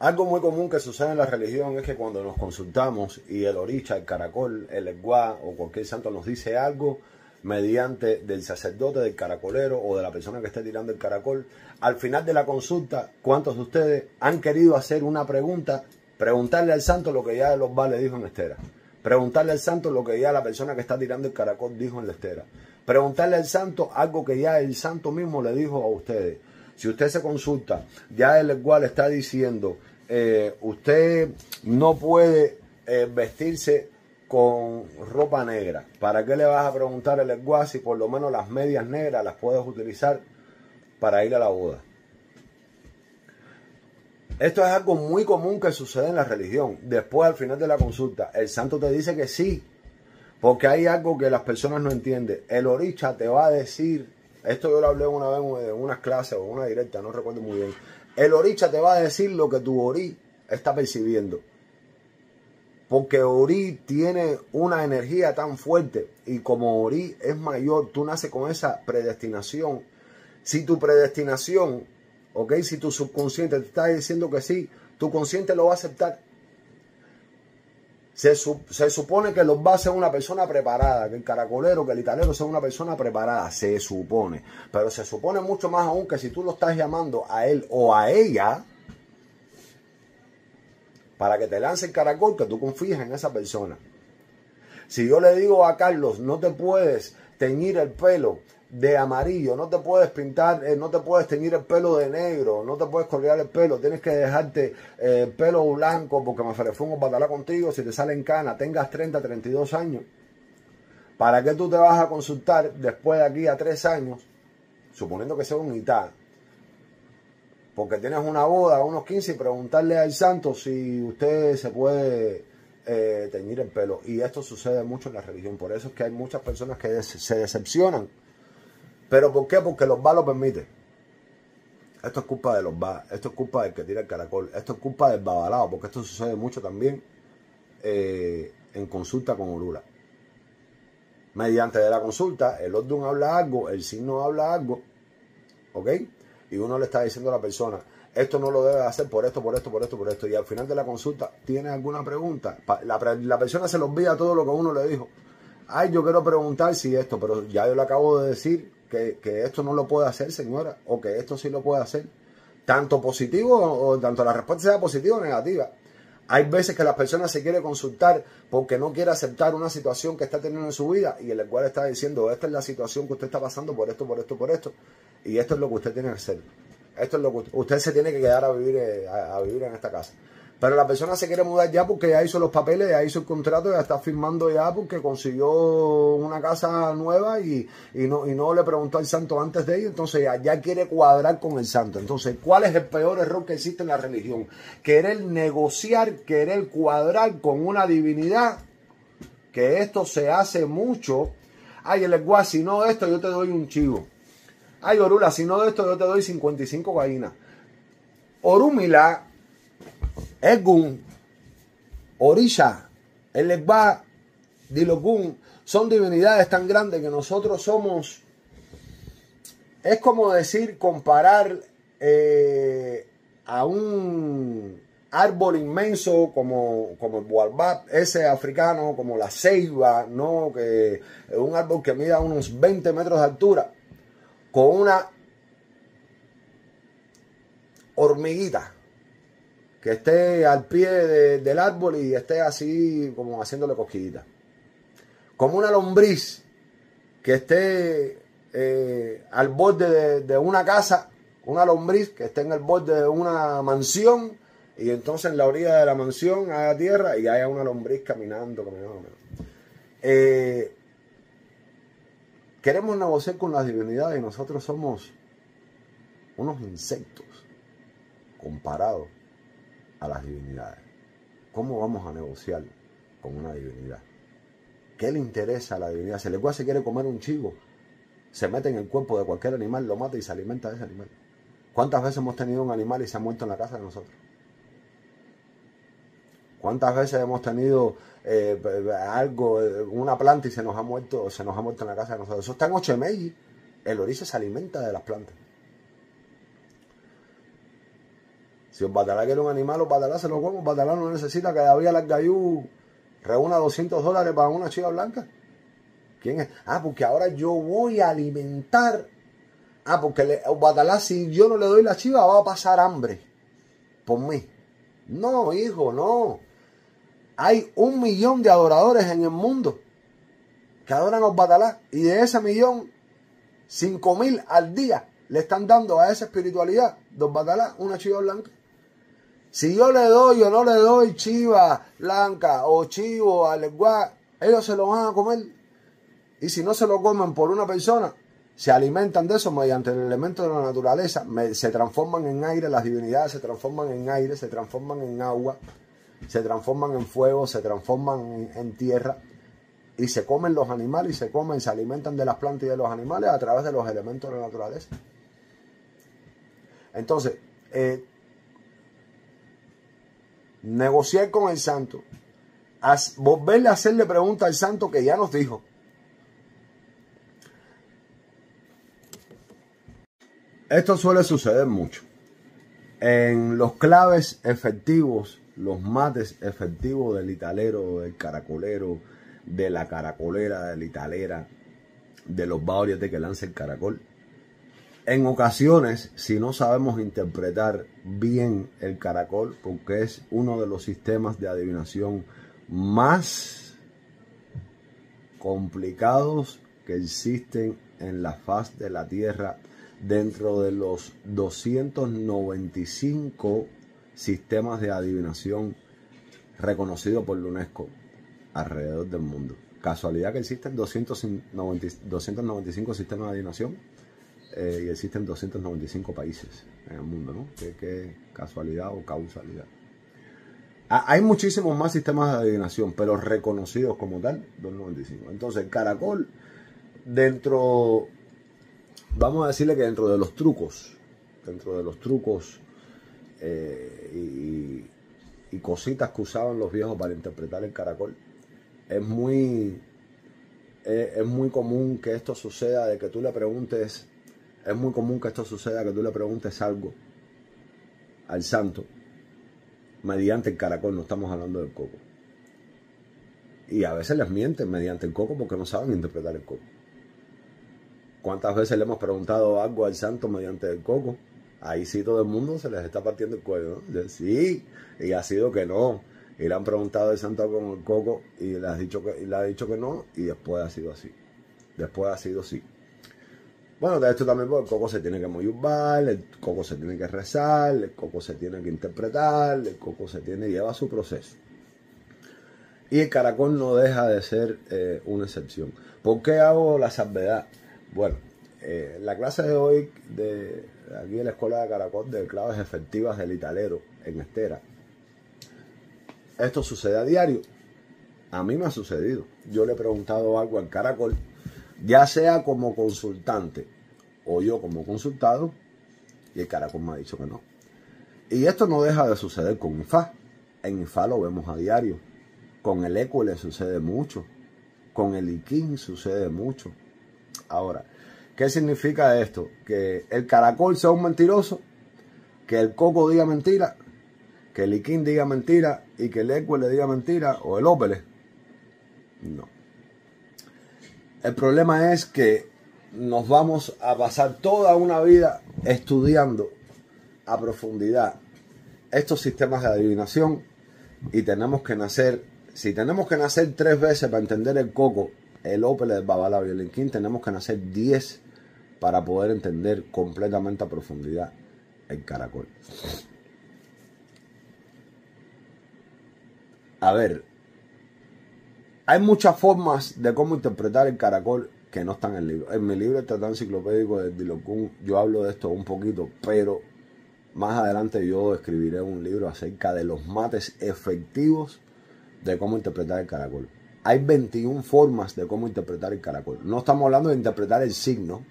Algo muy común que sucede en la religión es que cuando nos consultamos y el oricha, el caracol, el eguá o cualquier santo nos dice algo mediante del sacerdote, del caracolero o de la persona que esté tirando el caracol, al final de la consulta, ¿cuántos de ustedes han querido hacer una pregunta? Preguntarle al santo lo que ya los va le dijo en estera. Preguntarle al santo lo que ya la persona que está tirando el caracol dijo en la estera. Preguntarle al santo algo que ya el santo mismo le dijo a ustedes. Si usted se consulta, ya el cual está diciendo, eh, usted no puede eh, vestirse con ropa negra. ¿Para qué le vas a preguntar el lenguaje si por lo menos las medias negras las puedes utilizar para ir a la boda? Esto es algo muy común que sucede en la religión. Después, al final de la consulta, el santo te dice que sí, porque hay algo que las personas no entienden. El oricha te va a decir, esto yo lo hablé una vez en unas clases o en una directa, no recuerdo muy bien. El oricha te va a decir lo que tu ori está percibiendo. Porque Ori tiene una energía tan fuerte y como Ori es mayor, tú naces con esa predestinación. Si tu predestinación, ok, si tu subconsciente te está diciendo que sí, tu consciente lo va a aceptar. Se, se, supone que los va a hacer una persona preparada, que el caracolero, que el italero sea una persona preparada, se supone. Pero se supone mucho más aún que si tú lo estás llamando a él o a ella, para que te lance el caracol, que tú confíes en esa persona. Si yo le digo a Carlos, no te puedes teñir el pelo de amarillo, no te puedes pintar, eh, no te puedes teñir el pelo de negro, no te puedes colgar el pelo, tienes que dejarte el eh, pelo blanco porque me un batalá contigo, si te sale en cana, tengas 30, 32 años. ¿Para qué tú te vas a consultar después de aquí a 3 años, suponiendo que sea un mitad, porque tienes una boda a unos 15 y preguntarle al santo si usted se puede eh, teñir el pelo. Y esto sucede mucho en la religión. Por eso es que hay muchas personas que se decepcionan. ¿Pero por qué? Porque los va lo permiten. Esto es culpa de los va. Esto es culpa del que tira el caracol. Esto es culpa del babalao. Porque esto sucede mucho también eh, en consulta con Orula. Mediante de la consulta, el Odun habla algo, el signo habla algo. ¿Ok? y uno le está diciendo a la persona, esto no lo debe hacer por esto, por esto, por esto, por esto, y al final de la consulta tiene alguna pregunta, la, persona se le olvida todo lo que uno le dijo. Ay, yo quiero preguntar si esto, pero ya yo le acabo de decir que, esto no lo puede hacer, señora, o que esto sí lo puede hacer. Tanto positivo o tanto la respuesta sea positiva o negativa. Hay veces que la persona se quiere consultar porque no quiere aceptar una situación que está teniendo en su vida y el cual está diciendo, esta es la situación que usted está pasando por esto, por esto, por esto. Y esto es lo que usted tiene que hacer. Esto es lo que usted, se tiene que quedar a vivir, eh, a, vivir en esta casa. Pero la persona se quiere mudar ya porque ya hizo los papeles, ya hizo el contrato, ya está firmando ya porque consiguió una casa nueva y, no, y no le preguntó al santo antes de ello. Entonces ya, quiere cuadrar con el santo. Entonces, ¿cuál es el peor error que existe en la religión? Querer negociar, querer cuadrar con una divinidad, que esto se hace mucho. Ay, el igual, si no esto, yo te doy un chivo. Ay, Orula, si no de esto, yo te doy 55 gallinas. Orúmila, Egun, Orisha, el Egba, Dilogun, son divinidades tan grandes que nosotros somos. Es como decir, comparar eh, a un árbol inmenso como, como el Boalbab, ese africano, como la ceiba, ¿no? que es un árbol que mida unos 20 metros de altura con una hormiguita que esté al pie del árbol y esté así como haciéndole cosquillita. Como una lombriz que esté eh, al borde de, una casa, una lombriz que esté en el borde de una mansión y entonces en la orilla de la mansión haya tierra y haya una lombriz caminando, caminando, eh, Queremos negociar con las divinidades y nosotros somos unos insectos comparados las divinidades. ¿Cómo vamos a negociar con una divinidad? ¿Qué le interesa a la divinidad? Si el cual se quiere comer un chivo, se mete en el cuerpo de cualquier animal, lo mata y se alimenta de ese animal. ¿Cuántas veces hemos tenido un animal y se ha muerto en la casa de nosotros? ¿Cuántas veces hemos tenido eh, algo, una planta y se nos ha muerto, se nos ha muerto en la casa de nosotros? Eso está en Ochemeji. El orice se alimenta de las plantas. Si el batalá quiere un animal, los batalá se lo come. El batalá no necesita que David Alargayú reúna 200 dólares para una chiva blanca. ¿Quién es? Ah, porque ahora yo voy a alimentar. Ah, porque el batalá, si yo no le doy la chiva, va a pasar hambre por mí. No, hijo, no. Hay un millón de adoradores en el mundo que adoran a batalá. Y de ese millón, cinco mil al día le están dando a esa espiritualidad dos batalá una chiva blanca. Si yo le doy o no le doy chiva blanca o chivo al ellos se lo van a comer. Y si no se lo comen por una persona, se alimentan de eso mediante el elemento de la naturaleza, se transforman en aire, las divinidades se transforman en aire, se transforman en agua, se transforman en fuego, se transforman en, tierra y se comen los animales y se comen, se alimentan de las plantas y de los animales a través de los elementos de la naturaleza. Entonces, eh, negociar con el santo, volverle a hacerle pregunta al santo que ya nos dijo, Esto suele suceder mucho. En los claves efectivos, los mates efectivos del italero, del caracolero, de la caracolera, de la italera, de los bauriates que lanza el caracol. En ocasiones, si no sabemos interpretar bien el caracol, porque es uno de los sistemas de adivinación más complicados que existen en la faz de la tierra dentro de los 295 sistemas de adivinación reconocidos por la UNESCO alrededor del mundo. Casualidad que existen 295 sistemas de adivinación eh, y existen 295 países en el mundo, ¿no? ¿Qué, casualidad o causalidad? Ah, hay muchísimos más sistemas de adivinación, pero reconocidos como tal, 295. Entonces, caracol, dentro vamos a decirle que dentro de los trucos, dentro de los trucos eh, y, cositas que usaban los viejos para interpretar el caracol, es muy, es muy común que esto suceda de que tú le preguntes, es muy común que esto suceda que tú le preguntes algo al santo mediante el caracol, no estamos hablando del coco. Y a veces les mienten mediante el coco porque no saben interpretar el coco. ¿Cuántas veces le hemos preguntado algo al santo mediante el coco? Ahí sí todo el mundo se les está partiendo el cuello, ¿no? Sí, y ha sido que no. Y le han preguntado al santo con el coco y le, dicho que, le ha dicho que no y después ha sido así. Después ha sido así. Bueno, de esto también pues, el coco se tiene que moyubar, el coco se tiene que rezar, el coco se tiene que interpretar, el coco se tiene, lleva su proceso. Y el caracol no deja de ser eh, una excepción. ¿Por qué hago la salvedad? Bueno, eh, la clase de hoy de aquí en la Escuela de Caracol de claves efectivas del italero en Estera. Esto sucede a diario. A mí me ha sucedido. Yo le he preguntado algo al Caracol, ya sea como consultante o yo como consultado, y el Caracol me ha dicho que no. Y esto no deja de suceder con IFA. En IFA lo vemos a diario. Con el ECO le sucede mucho. Con el IKIN sucede mucho. Ahora, ¿qué significa esto? Que el caracol sea un mentiroso, que el coco diga mentira, que el iquín diga mentira y que el eco le diga mentira o el ópele. No. El problema es que nos vamos a pasar toda una vida estudiando a profundidad estos sistemas de adivinación y tenemos que nacer, si tenemos que nacer tres veces para entender el coco el Opel el Linkin tenemos que nacer 10 para poder entender completamente a profundidad el caracol. A ver, hay muchas formas de cómo interpretar el caracol que no están en el libro. En mi libro, el Tratado Enciclopédico de Dilokun, yo hablo de esto un poquito, pero más adelante yo escribiré un libro acerca de los mates efectivos de cómo interpretar el caracol hay 21 formas de cómo interpretar el caracol. No estamos hablando de interpretar el signo.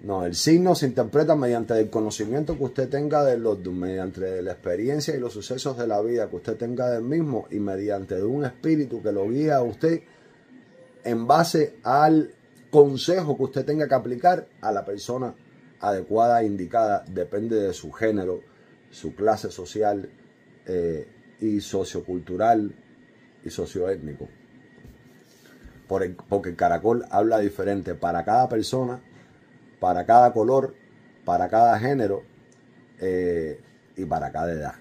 No, el signo se interpreta mediante el conocimiento que usted tenga de los, mediante la experiencia y los sucesos de la vida que usted tenga del mismo y mediante un espíritu que lo guía a usted en base al consejo que usted tenga que aplicar a la persona adecuada e indicada, depende de su género, su clase social eh, y sociocultural y socioétnico. porque el caracol habla diferente para cada persona, para cada color, para cada género eh, y para cada edad.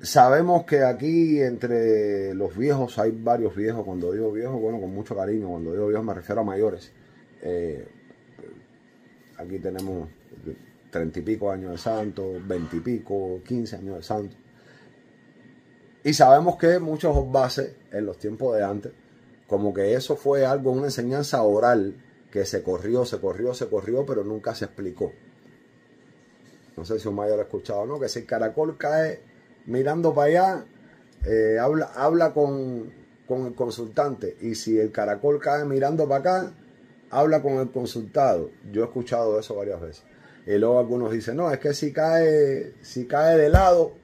Sabemos que aquí entre los viejos hay varios viejos. Cuando digo viejos, bueno, con mucho cariño. Cuando digo viejos me refiero a mayores. Eh, aquí tenemos treinta y pico años de santo, veinte y pico, quince años de santo. Y sabemos que muchos bases en los tiempos de antes, como que eso fue algo, una enseñanza oral que se corrió, se corrió, se corrió, pero nunca se explicó. No sé si un mayor ha escuchado, ¿no? Que si el caracol cae mirando para allá, eh, habla, habla con, con el consultante. Y si el caracol cae mirando para acá, habla con el consultado. Yo he escuchado eso varias veces. Y luego algunos dicen, no, es que si cae, si cae de lado,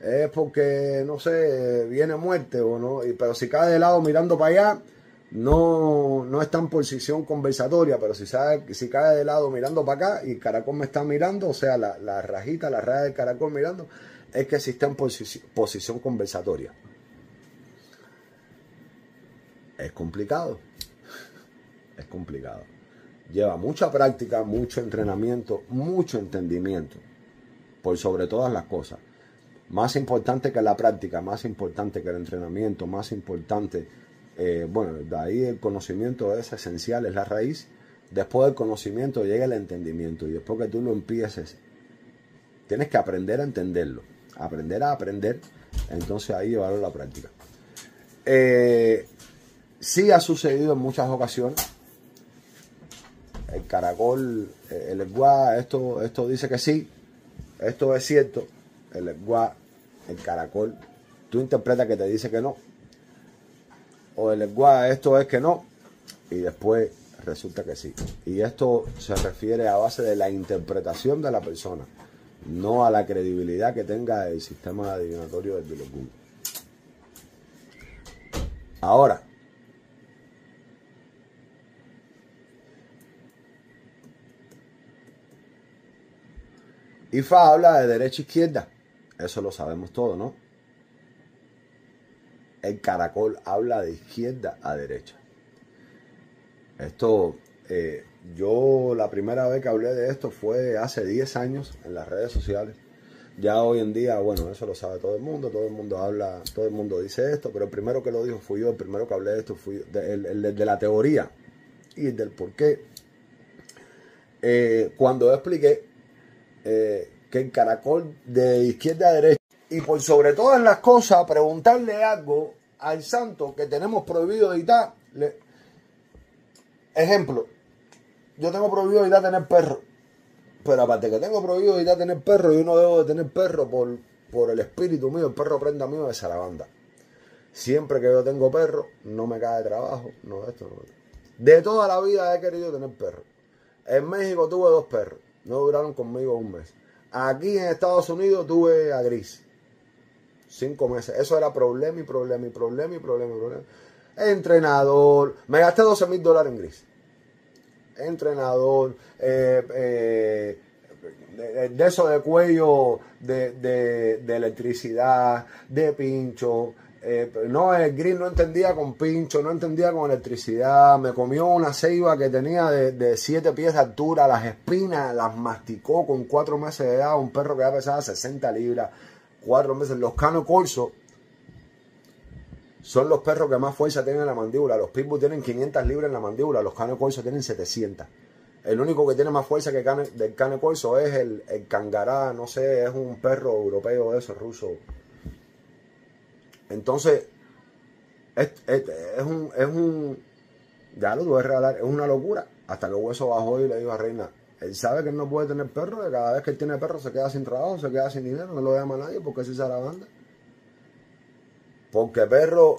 es porque, no sé, viene muerte o no. Pero si cae de lado mirando para allá, no, no está en posición conversatoria. Pero si, sabe, si cae de lado mirando para acá y caracol me está mirando, o sea, la, la rajita, la raya del caracol mirando, es que si está en posición conversatoria. Es complicado. Es complicado lleva mucha práctica, mucho entrenamiento, mucho entendimiento, por sobre todas las cosas. Más importante que la práctica, más importante que el entrenamiento, más importante, eh, bueno, de ahí el conocimiento es esencial, es la raíz. Después del conocimiento llega el entendimiento y después que tú lo empieces, tienes que aprender a entenderlo, aprender a aprender, entonces ahí llevarlo a la práctica. Eh, sí ha sucedido en muchas ocasiones el caracol, eh, el guá, esto, esto dice que sí, esto es cierto, el guá, el caracol, tú interpretas que te dice que no, o el guá, esto es que no, y después resulta que sí. Y esto se refiere a base de la interpretación de la persona, no a la credibilidad que tenga el sistema adivinatorio del Bilokun. Ahora, IFA habla de derecha e izquierda. Eso lo sabemos todo, ¿no? El caracol habla de izquierda a derecha. Esto, eh, yo la primera vez que hablé de esto fue hace 10 años en las redes sociales. Ya hoy en día, bueno, eso lo sabe todo el mundo, todo el mundo habla, todo el mundo dice esto, pero el primero que lo dijo fui yo, el primero que hablé de esto fui yo, de, la teoría y del por qué. Eh, cuando expliqué eh, que el caracol de izquierda a derecha. Y por sobre todas las cosas, preguntarle algo al santo que tenemos prohibido editar. Ejemplo, yo tengo prohibido editar tener perro. Pero aparte que tengo prohibido editar tener perro, yo no debo de tener perro por, por el espíritu mío, el perro prenda mío de Sarabanda. Siempre que yo tengo perro, no me cae de trabajo. No, esto no. De toda la vida he querido tener perro. En México tuve dos perros. No duraron conmigo un mes. Aquí en Estados Unidos tuve a Gris. Cinco meses. Eso era problema y problema y problema y problema y problema. Entrenador. Me gasté 12 mil dólares en Gris. Entrenador. Eh, eh, de, eso de cuello, de, de electricidad, de pincho, eh, no, el gris no entendía con pincho, no entendía con electricidad. Me comió una ceiba que tenía de, siete pies de altura, las espinas las masticó con cuatro meses de edad. Un perro que ya pesaba 60 libras, cuatro meses. Los cano corso son los perros que más fuerza tienen en la mandíbula. Los pitbull tienen 500 libras en la mandíbula, los cano corso tienen 700. El único que tiene más fuerza que del cane corso es el, el cangará, no sé, es un perro europeo de esos, ruso entonces, es, un, es un, ya lo tuve que regalar, es una locura. Hasta que Hueso bajó y le dijo a Reina, él sabe que él no puede tener perro, que cada vez que él tiene perro se queda sin trabajo, se queda sin dinero, no lo llama nadie porque es esa la banda. Porque perro,